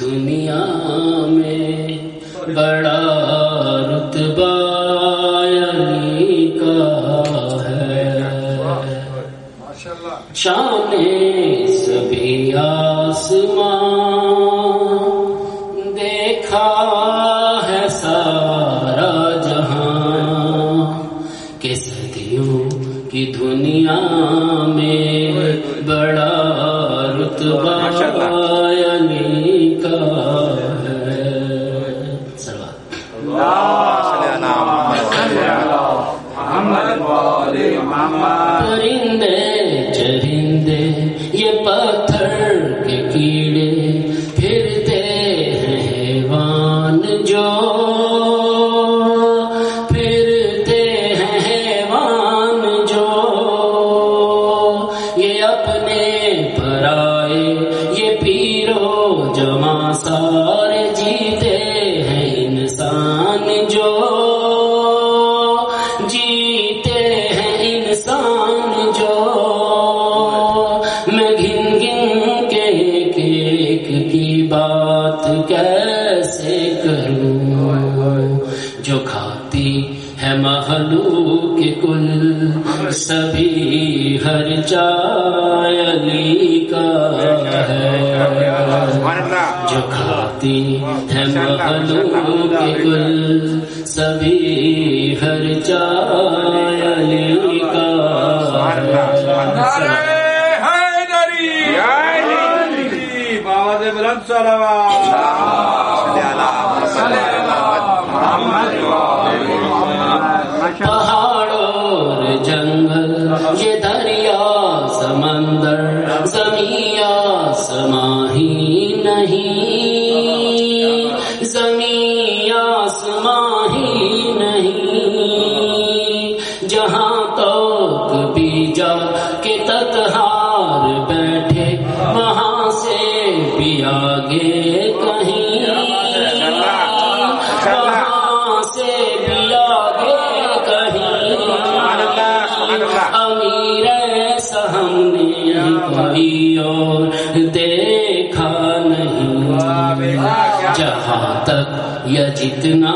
دنیا میں بڑا رتبہ علی کا ہے۔ شان سبھی آسمان دنیا میں بڑا رتبہ علی کا ہے۔ سلوات پرندے کیسے کروں؟ جو کھاتی ہے مخلوق کل، سبھی ہر چائے علی کا ہے۔ جو کھاتی ہے مخلوق کل، سبھی ہر چائے علی کا ہے۔ محمد پہاڑوں جنگل یہ دریا سمندر زمیا سماہی نہیں۔ زمیا سماہی جہاں تک یہ جتنا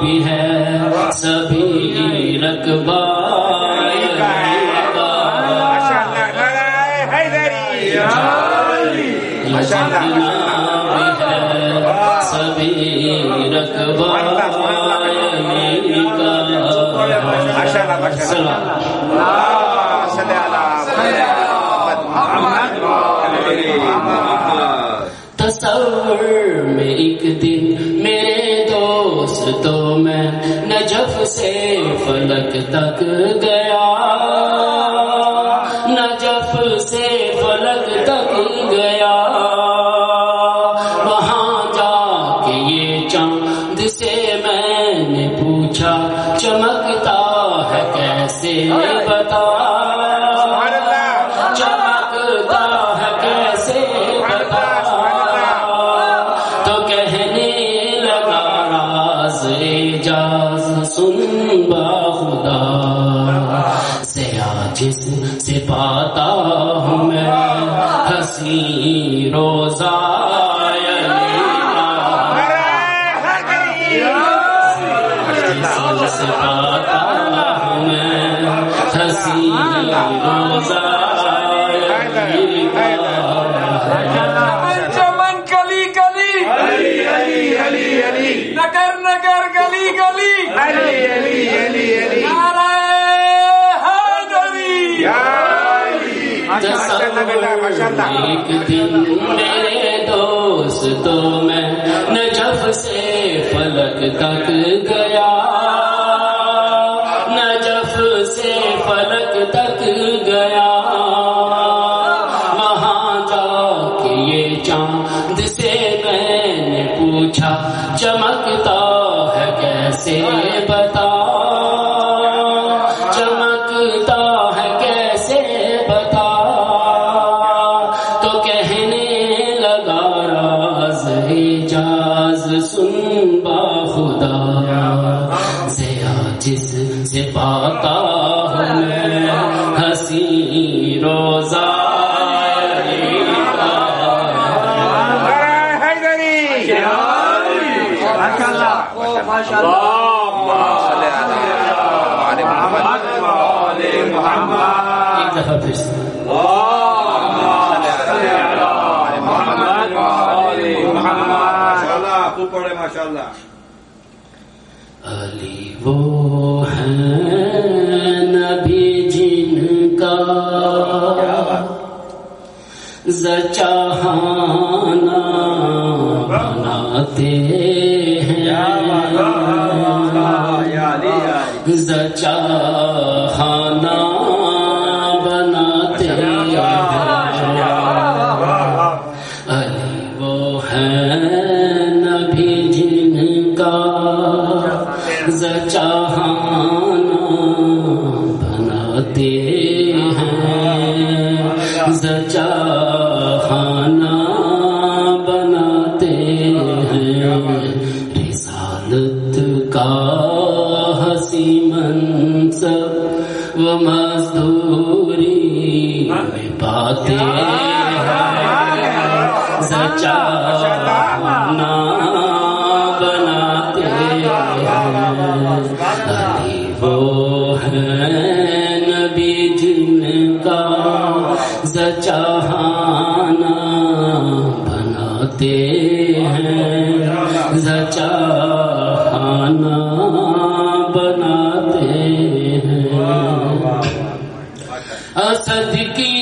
بھی ہے۔ سبھی رقبہ جتنا بھی ہے سبھی رقبہ آخر میں ایک دن میرے دوستوں میں نجف سے فلک تک گیا نجف سے ہنسی ایک دن میرے دوستوں میں نجف سے فلک تک گیا نجف سے فلک تک گیا۔ وہاں جا کے یہ چاند سے میں نے پوچھا، چمکتا ہے کیسے پاتا ہمیں ہنسی روزہ ماشاء اللہ زچاہانا بناتے ہیں۔ زچاہانا بچانا بناتے ہیں وہ ہے نبی جن کا بناتے ہیں۔ ہیں اسد کی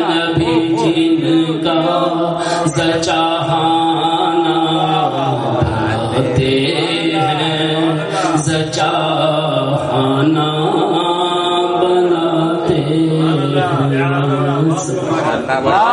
نبی جن کا زچاہانا بھاتے ہیں زچاہانا بناتے ہیں سبحان اللہ